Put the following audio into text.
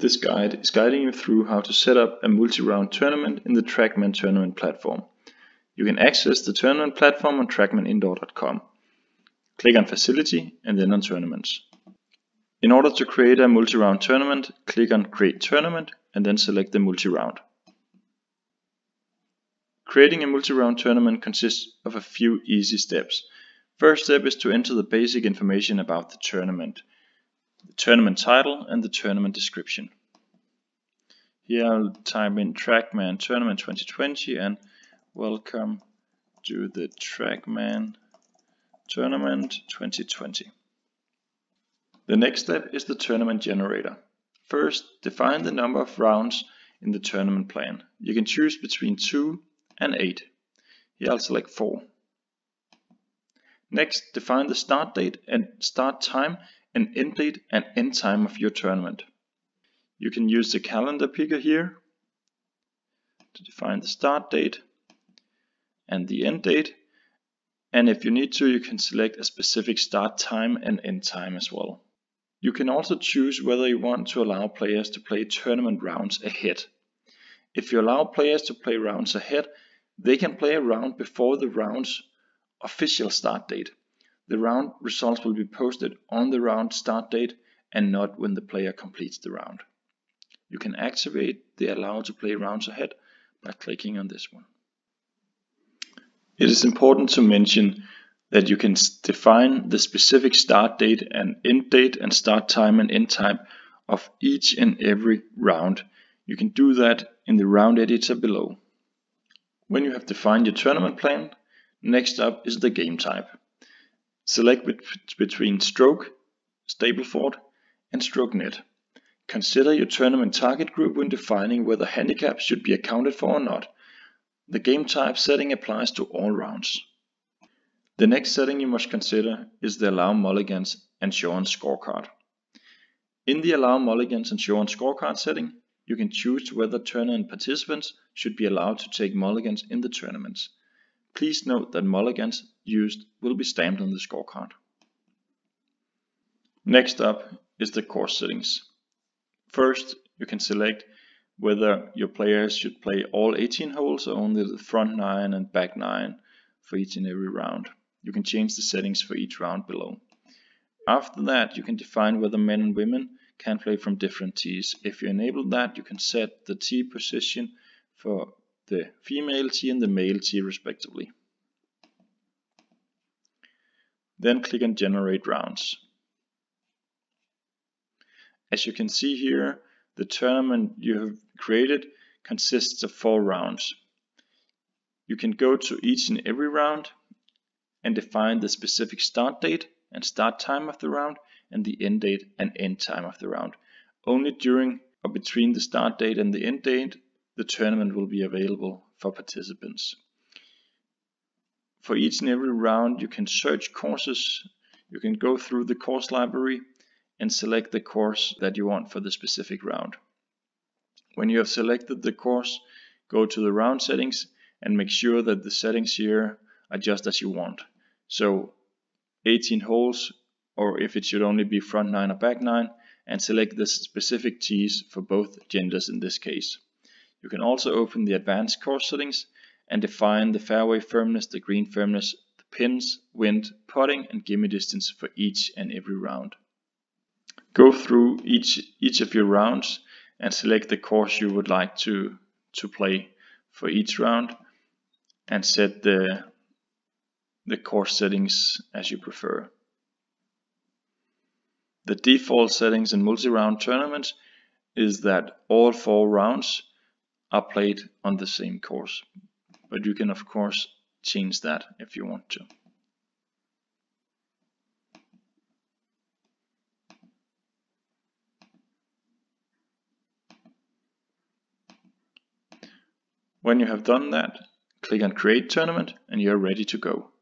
This guide is guiding you through how to set up a multi-round tournament in the Trackman tournament platform. You can access the tournament platform on trackmanindoor.com. Click on Facility and then on Tournaments. In order to create a multi-round tournament, click on Create Tournament and then select the multi-round. Creating a multi-round tournament consists of a few easy steps. First step is to enter the basic information about the tournament, the tournament title and the tournament description. Here I'll type in Trackman Tournament 2020 and welcome to the Trackman Tournament 2020. The next step is the tournament generator. First, define the number of rounds in the tournament plan. You can choose between 2 and 8. Here I'll select 4. Next, define the start date and start time and end date and end time of your tournament. You can use the calendar picker here to define the start date and the end date. And if you need to, you can select a specific start time and end time as well. You can also choose whether you want to allow players to play tournament rounds ahead. If you allow players to play rounds ahead, they can play a round before the round's official start date. The round results will be posted on the round start date and not when the player completes the round. You can activate the allow to play rounds ahead by clicking on this one. It is important to mention that you can define the specific start date and end date and start time and end time of each and every round. You can do that in the round editor below. When you have defined your tournament plan, next up is the game type. Select between Stroke, Stableford and StrokeNet. Consider your tournament target group when defining whether handicaps should be accounted for or not. The game type setting applies to all rounds. The next setting you must consider is the Allow Mulligans and Show on Scorecard. In the Allow Mulligans and Show on Scorecard setting, you can choose whether tournament participants should be allowed to take mulligans in the tournaments. Please note that mulligans used will be stamped on the scorecard. Next up is the course settings. First, you can select whether your players should play all 18 holes or only the front 9 and back 9 for each and every round. You can change the settings for each round below. After that, you can define whether men and women can play from different tees. If you enable that, you can set the tee position for the female tee and the male tee respectively. Then click on generate rounds. As you can see here, the tournament you have created consists of four rounds. You can go to each and every round and define the specific start date and start time of the round and the end date and end time of the round. Only during or between the start date and the end date, the tournament will be available for participants. For each and every round, you can search courses, you can go through the course library and select the course that you want for the specific round. When you have selected the course, go to the round settings and make sure that the settings here are just as you want. So 18 holes or if it should only be front 9 or back 9 and select the specific tees for both genders in this case. You can also open the advanced course settings and define the fairway firmness, the green firmness, the pins, wind, putting and gimme distance for each and every round. Go through each, each of your rounds and select the course you would like to, to play for each round and set the, the course settings as you prefer. The default settings in multi-round tournaments is that all four rounds are played on the same course. But you can of course change that if you want to. When you have done that, click on create tournament and you're ready to go.